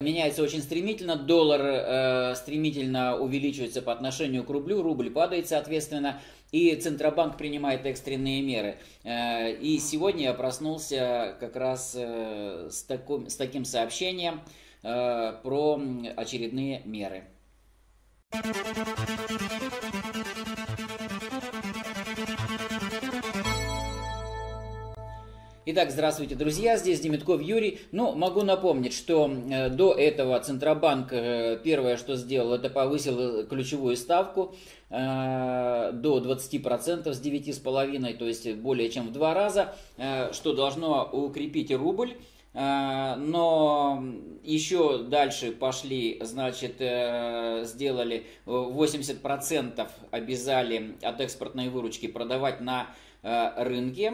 меняется очень стремительно, доллар э, стремительно увеличивается по отношению к рублю, рубль падает, соответственно, и Центробанк принимает экстренные меры. Э, и сегодня я проснулся как раз э, с, таком, с таким сообщением э, про очередные меры. Итак, здравствуйте, друзья, здесь Демитков Юрий. Ну, могу напомнить, что э, до этого Центробанк э, первое, что сделал, это повысил ключевую ставку э, до 20% с 9,5%, то есть более чем в два раза, э, что должно укрепить рубль. Э, но еще дальше пошли, значит, э, сделали 80% обязали от экспортной выручки продавать на э, рынке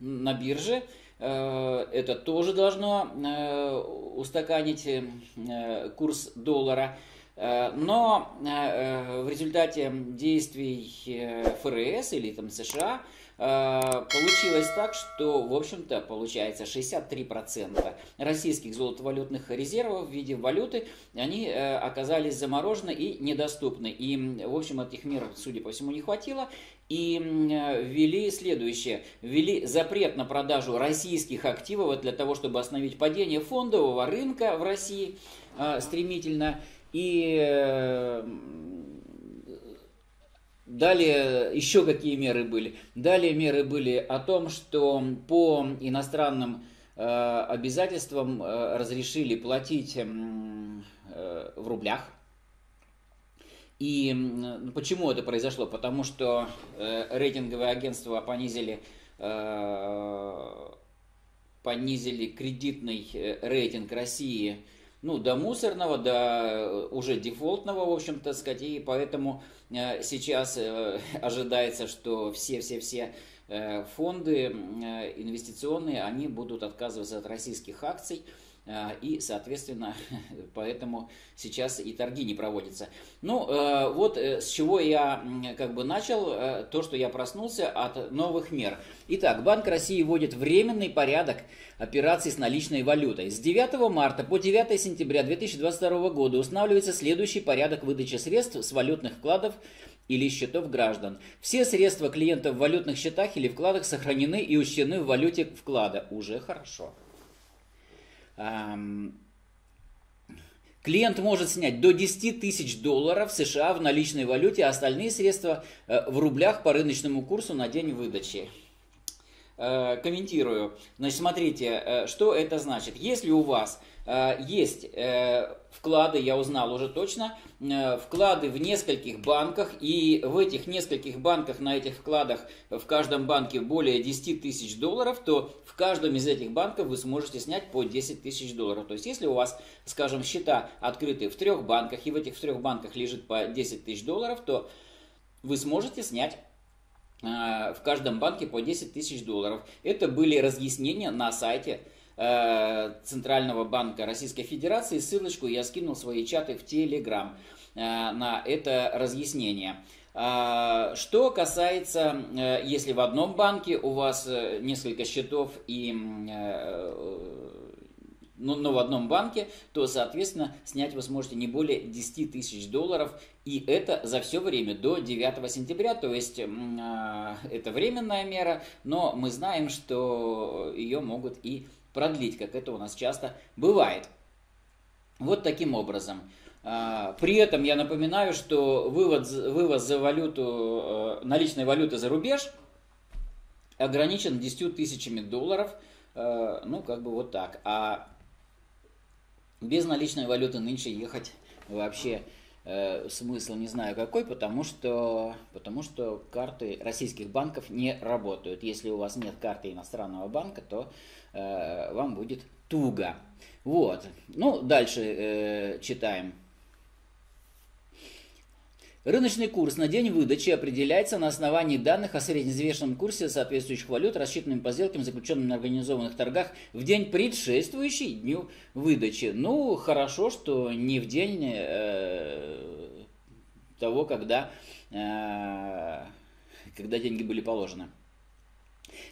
на бирже. Э, это тоже должно э, устаканить э, курс доллара. Но в результате действий ФРС или там США получилось так, что, в общем-то, получается 63% российских золотовалютных резервов в виде валюты, они оказались заморожены и недоступны. И, в общем, этих мер, судя по всему, не хватило и ввели следующее. Ввели запрет на продажу российских активов для того, чтобы остановить падение фондового рынка в России э, стремительно. И э, Далее еще какие меры были? Далее меры были о том, что по иностранным э, обязательствам э, разрешили платить э, в рублях и почему это произошло? Потому что рейтинговые агентства понизили, понизили кредитный рейтинг России ну, до мусорного, до э, уже дефолтного, в общем-то, сказать, и поэтому э, сейчас э, ожидается, что все-все-все фонды инвестиционные, они будут отказываться от российских акций, и, соответственно, поэтому сейчас и торги не проводятся. Ну, э, вот э, с чего я как бы начал, э, то, что я проснулся от новых мер. Итак, Банк России вводит временный порядок операций с наличной валютой. С 9 марта по 9 сентября 2022 года устанавливается следующий порядок выдачи средств с валютных вкладов или счетов граждан. Все средства клиентов в валютных счетах или вкладах сохранены и учтены в валюте вклада. Уже хорошо. Клиент может снять до 10 тысяч долларов США в наличной валюте, а остальные средства э, в рублях по рыночному курсу на день выдачи. Э, комментирую. Значит, смотрите, э, что это значит. Если у вас есть вклады, я узнал уже точно, э, вклады в нескольких банках, и в этих нескольких банках, на этих вкладах, в каждом банке более 10 тысяч долларов, то в каждом из этих банков вы сможете снять по 10 тысяч долларов. То есть, если у вас, скажем, счета открыты в трех банках, и в этих трех банках лежит по 10 тысяч долларов, то вы сможете снять э, в каждом банке по 10 тысяч долларов. Это были разъяснения на сайте Э, Центрального банка Российской Федерации. Ссылочку я скинул в свои чаты в Телеграм э, на это разъяснение. Э, что касается, если в одном банке у вас несколько счетов и но, но в одном банке, то, соответственно, снять вы сможете не более 10 тысяч долларов, и это за все время до 9 сентября, то есть это временная мера, но мы знаем, что ее могут и продлить, как это у нас часто бывает. Вот таким образом. А, при этом я напоминаю, что вывод, вывоз за валюту, э, наличной валюты за рубеж ограничен 10 тысячами долларов. Э, ну, как бы вот так. А без наличной валюты нынче ехать вообще э, смысл не знаю какой, потому что, потому что карты российских банков не работают. Если у вас нет карты иностранного банка, то Э, вам будет туго. Вот. Ну, дальше э, читаем. Рыночный курс на день выдачи определяется на основании данных о средневзвешенном курсе соответствующих валют, рассчитанным по сделкам, заключенным на организованных торгах в день предшествующий дню выдачи. Ну, хорошо, что не в день э, того, когда, э, когда деньги были положены.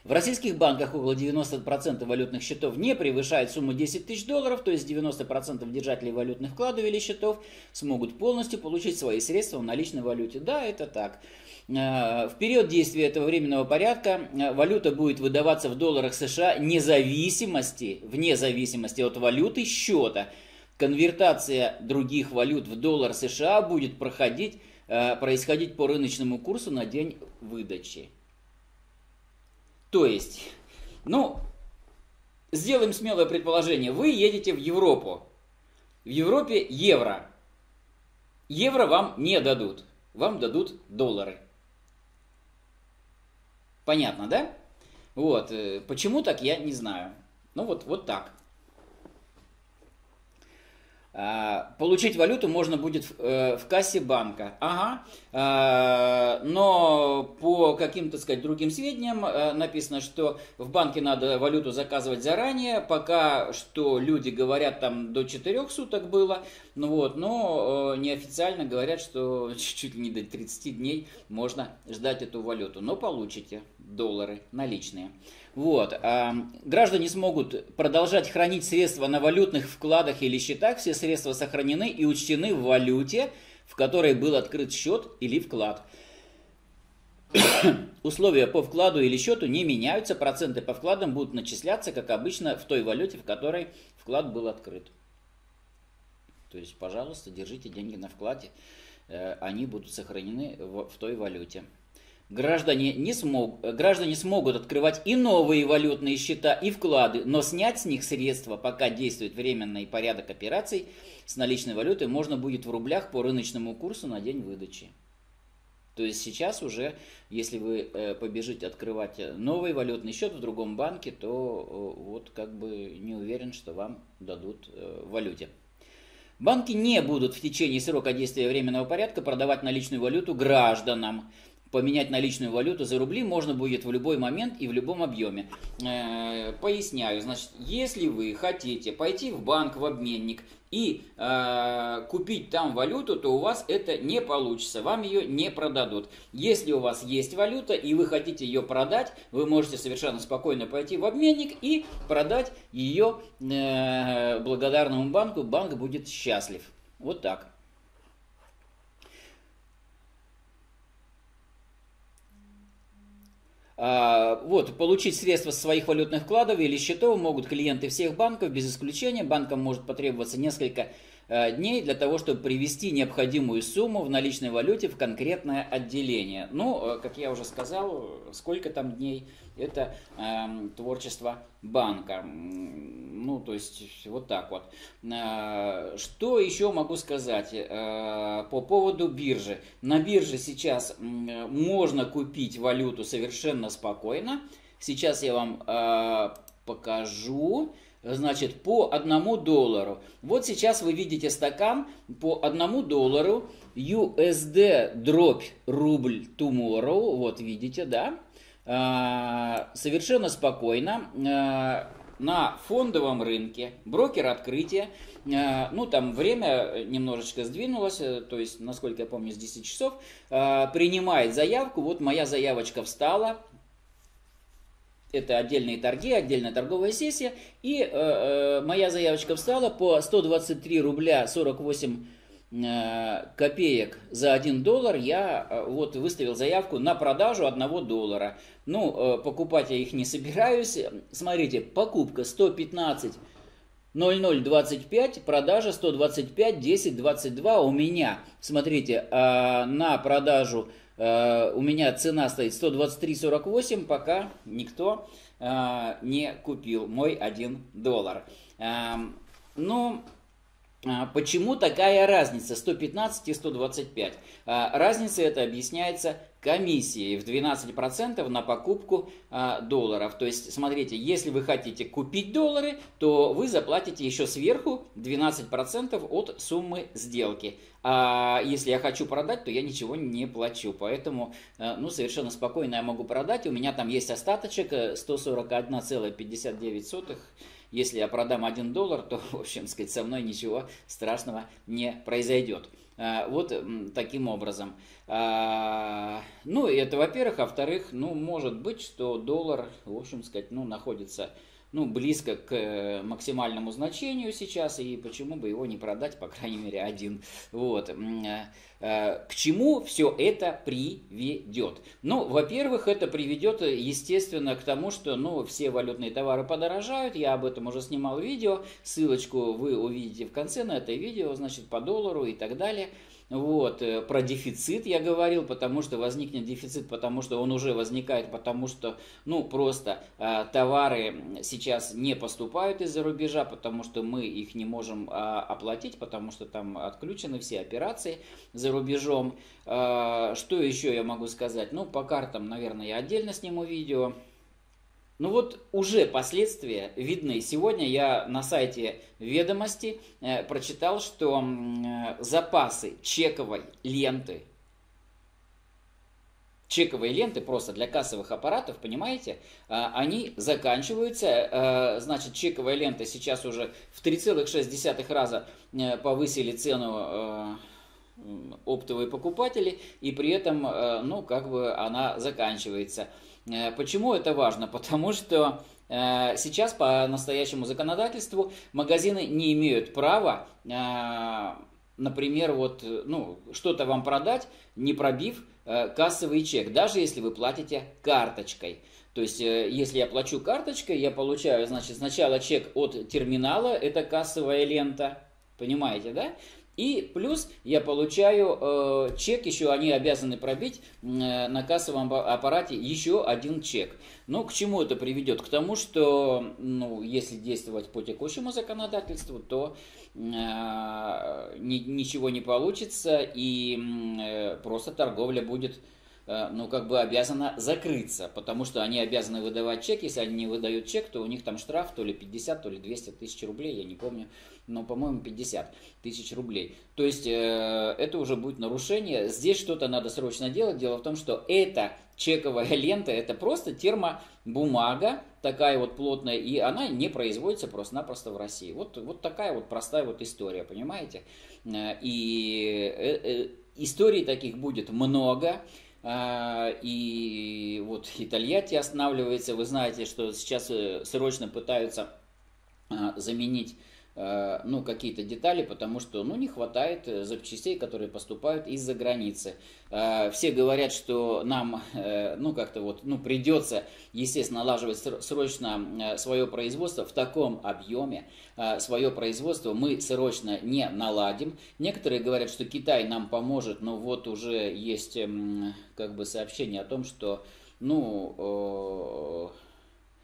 В российских банках около 90% валютных счетов не превышает сумму 10 тысяч долларов, то есть 90% держателей валютных вкладов или счетов смогут полностью получить свои средства в наличной валюте. Да, это так. Э, в период действия этого временного порядка э, валюта будет выдаваться в долларах США независимости, вне зависимости от валюты счета. Конвертация других валют в доллар США будет проходить, э, происходить по рыночному курсу на день выдачи. То есть, ну, сделаем смелое предположение. Вы едете в Европу. В Европе евро. Евро вам не дадут. Вам дадут доллары. Понятно, да? Вот. Э, почему так, я не знаю. Ну вот, вот так. А, получить валюту можно будет в, э, кассе банка. Ага. А, но по каким-то, сказать, другим сведениям э, написано, что в банке надо валюту заказывать заранее. Пока что люди говорят, там до 4 суток было. Ну вот, но э, неофициально говорят, что чуть ли не до 30 дней можно ждать эту валюту. Но получите доллары наличные. Вот. А, граждане смогут продолжать хранить средства на валютных вкладах или счетах. Все средства сохранены и учтены в валюте, в которой был открыт счет или вклад. Условия по вкладу или счету не меняются, проценты по вкладам будут начисляться, как обычно, в той валюте, в которой вклад был открыт. То есть, пожалуйста, держите деньги на вкладе, э, они будут сохранены в той валюте. Граждане, не смог, граждане смогут открывать и новые валютные счета, и вклады, но снять с них средства, пока действует временный порядок операций с наличной валютой, можно будет в рублях по рыночному курсу на день выдачи. То есть сейчас уже, если вы э, побежите открывать новый валютный счет в другом банке, то э, вот как бы не уверен, что вам дадут э, валюте. Банки не будут в течение срока действия временного порядка продавать наличную валюту гражданам поменять наличную валюту за рубли можно будет в любой момент и в любом объеме. Э, поясняю, значит, если вы хотите пойти в банк, в обменник и э, купить там валюту, то у вас это не получится, вам ее не продадут. Если у вас есть валюта и вы хотите ее продать, вы можете совершенно спокойно пойти в обменник и продать ее э, благодарному банку, банк будет счастлив. Вот так. Вот, получить средства с своих валютных вкладов или счетов могут клиенты всех банков без исключения. Банкам может потребоваться несколько дней для того, чтобы привести необходимую сумму в наличной валюте в конкретное отделение. Ну, э, как я уже сказал, сколько там дней, это э, творчество банка. Ну, то есть, вот так вот. Э, что еще могу сказать э, по поводу биржи? На бирже сейчас э, можно купить валюту совершенно спокойно. Сейчас я вам э, покажу значит, по одному доллару. Вот сейчас вы видите стакан по одному доллару. USD дробь рубль tomorrow, вот видите, да, а, совершенно спокойно. А, на фондовом рынке, брокер открытия, а, ну там время немножечко сдвинулось, э, то есть, насколько я помню, с 10 часов, принимает заявку, вот моя заявочка встала, это отдельные торги, отдельная торговая сессия. И э, э, моя заявочка встала по 123 рубля 48 э, копеек за 1 доллар. Я э, вот выставил заявку на продажу 1 доллара. Ну, э, покупать я их не собираюсь. Смотрите, покупка 115 0025, продажа 125 10 22 у меня. Смотрите, э, на продажу Э, у меня цена стоит 123,48, пока никто э, не купил мой 1 доллар. Эм, ну, а, почему такая разница 115 и 125? А, разница это объясняется комиссией в 12% на покупку а, долларов. То есть, смотрите, если вы хотите купить доллары, то вы заплатите еще сверху 12% от суммы сделки. А если я хочу продать, то я ничего не плачу. Поэтому, э, ну, совершенно спокойно я могу продать. У меня там есть остаточек 141,59 если я продам 1 доллар, то, в общем, сказать, со мной ничего страшного не произойдет. Вот таким образом. Ну, это, во-первых. А во-вторых, ну, может быть, что доллар, в общем сказать, ну, находится ну, близко к э, максимальному значению сейчас, и почему бы его не продать, по крайней мере, один. Вот. Э, э, к чему все это приведет? Ну, во-первых, это приведет, естественно, к тому, что ну, все валютные товары подорожают. Я об этом уже снимал видео. Ссылочку вы увидите в конце на это видео, значит, по доллару и так далее. Вот, э, про дефицит я говорил, потому что возникнет дефицит, потому что он уже возникает, потому что, ну, просто э, товары сейчас не поступают из-за рубежа, потому что мы их не можем э, оплатить, потому что там отключены все операции за рубежом. Э, что еще я могу сказать? Ну, по картам, наверное, я отдельно сниму видео. Ну вот уже последствия видны. Сегодня я на сайте ведомости э, прочитал, что э, запасы чековой ленты, чековые ленты просто для кассовых аппаратов, понимаете, э, они заканчиваются. Э, значит, чековая лента сейчас уже в 3,6 раза э, повысили цену оптовые покупатели, и при этом, ну, как бы она заканчивается. Э, почему это важно? Потому что э, сейчас по настоящему законодательству магазины не имеют права, э, например, вот, ну, что-то вам продать, не пробив кассовый чек, даже если вы платите карточкой. То есть, если я плачу карточкой, я получаю, значит, сначала чек от терминала, это кассовая лента, понимаете, да? И плюс я получаю э, чек, еще они обязаны пробить э, на кассовом аппарате еще один чек. Но к чему это приведет? К тому, что ну, если действовать по текущему законодательству, то э, ни, ничего не получится и э, просто торговля будет ну, как бы обязана закрыться, потому что они обязаны выдавать чек. Если они не выдают чек, то у них там штраф то ли 50, то ли 200 тысяч рублей, я не помню, но, по-моему, 50 тысяч рублей. То есть, э, это уже будет нарушение. Здесь что-то надо срочно делать. Дело в том, что эта чековая лента, это просто термобумага, такая вот плотная, и она не производится просто-напросто в России. Вот, вот такая вот простая вот история, понимаете? Э, и историй таких будет много. А, и вот и Тольятти останавливается. Вы знаете, что сейчас э, срочно пытаются а, заменить ну, какие-то детали, потому что, ну, не хватает э, запчастей, которые поступают из-за границы. Э, все говорят, что нам, ну, как-то вот, ну, придется, естественно, налаживать срочно свое производство в таком объеме, свое производство мы срочно не наладим. Некоторые говорят, что Китай нам поможет, но вот уже есть, эм, как бы, сообщение о том, что, ну,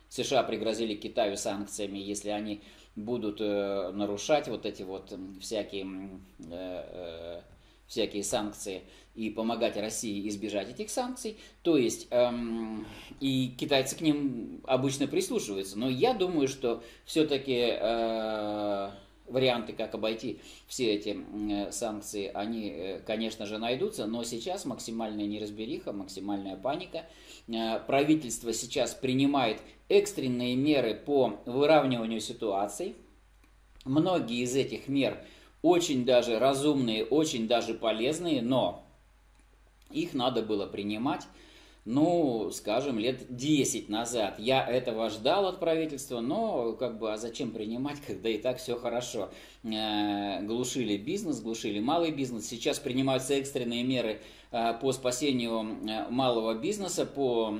США пригрозили Китаю санкциями, если они будут э, нарушать вот эти вот всякие, э, э, всякие санкции и помогать России избежать этих санкций. То есть, эм, и китайцы к ним обычно прислушиваются. Но я думаю, что все-таки э, варианты, как обойти все эти э, санкции, они, э, конечно же, найдутся. Но сейчас максимальная неразбериха, максимальная паника. Э, правительство сейчас принимает экстренные меры по выравниванию ситуаций. Многие из этих мер очень даже разумные, очень даже полезные, но их надо было принимать, ну, скажем, лет 10 назад. Я этого ждал от правительства, но как бы, а зачем принимать, когда и так все хорошо? Э, глушили бизнес, глушили малый бизнес. Сейчас принимаются экстренные меры э, по спасению э, малого бизнеса, по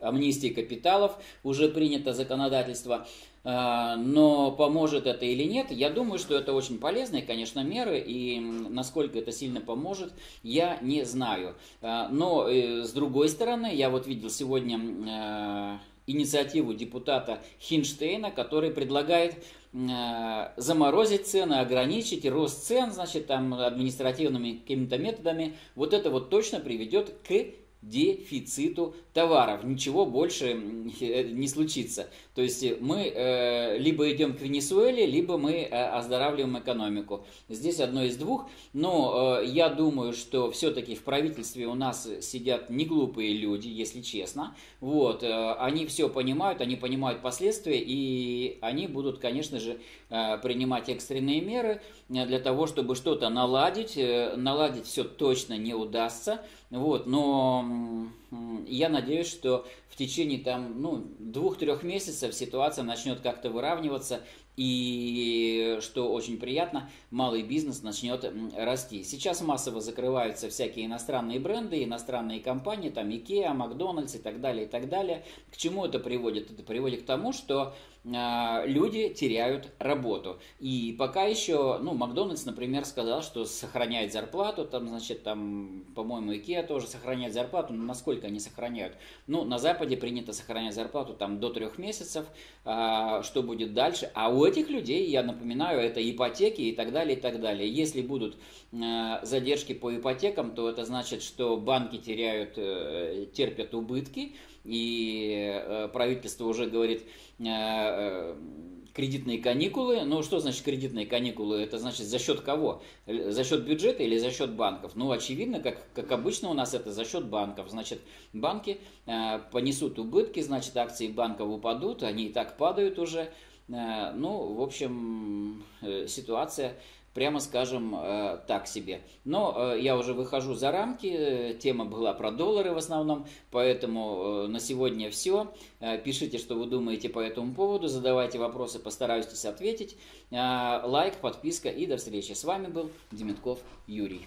амнистии капиталов, уже принято законодательство, но поможет это или нет, я думаю, что это очень полезные, конечно, меры, и насколько это сильно поможет, я не знаю. А, но э, с другой стороны, я вот видел сегодня а, инициативу депутата Хинштейна, который предлагает заморозить цены, ограничить рост цен, значит, там административными какими-то методами. Вот это вот точно приведет к дефициту товаров. Ничего больше не случится. То есть мы э, либо идем к Венесуэле, либо мы э, оздоравливаем экономику. Здесь одно из двух. Но э, я думаю, что все-таки в правительстве у нас сидят не глупые люди, если честно. Вот, э, они все понимают, они понимают последствия, и они будут, конечно же, э, принимать экстренные меры э, для того, чтобы что-то наладить. Э, наладить все точно не удастся. Вот, но я надеюсь, что в течение там, ну, двух-трех месяцев ситуация начнет как-то выравниваться, и что очень приятно, малый бизнес начнет расти. Сейчас массово закрываются всякие иностранные бренды, иностранные компании, там Икеа, Макдональдс и так далее, и так далее. К чему это приводит? Это приводит к тому, что люди теряют работу. И пока еще, ну, Макдональдс, например, сказал, что сохраняет зарплату, там, значит, там, по-моему, Икеа тоже сохраняет зарплату, но насколько они сохраняют? Ну, на Западе принято сохранять зарплату там до трех месяцев, а, что будет дальше? А у этих людей, я напоминаю, это ипотеки и так далее, и так далее. Если будут а, задержки по ипотекам, то это значит, что банки теряют, э, терпят убытки, и э, правительство уже говорит, э, э, кредитные каникулы. Ну, что значит кредитные каникулы? Это значит за счет кого? За счет бюджета или за счет банков? Ну, очевидно, как, как обычно у нас это за счет банков. Значит, банки э, понесут убытки, значит, акции банков упадут, они и так падают уже. Э, ну, в общем, э, ситуация прямо скажем, э, так себе. Но э, я уже выхожу за рамки, тема была про доллары в основном, поэтому э, на сегодня все. Пишите, что вы думаете по этому поводу, задавайте вопросы, постараюсь ответить. Лайк, подписка и до встречи. С вами был Демитков Юрий.